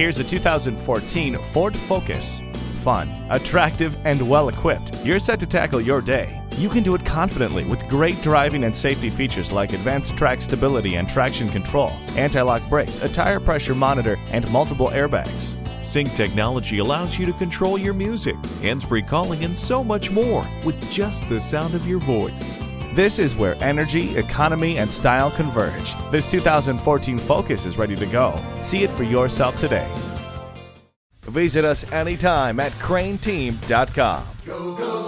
Here's a 2014 Ford Focus. Fun, attractive, and well equipped, you're set to tackle your day. You can do it confidently with great driving and safety features like AdvanceTrac stability and traction control, anti lock brakes, a tire pressure monitor, and multiple airbags. Sync technology allows you to control your music, hands free calling, and so much more with just the sound of your voice. This is where energy, economy, and style converge. This 2014 Focus is ready to go. See it for yourself today. Visit us anytime at crainteam.com. Go, go.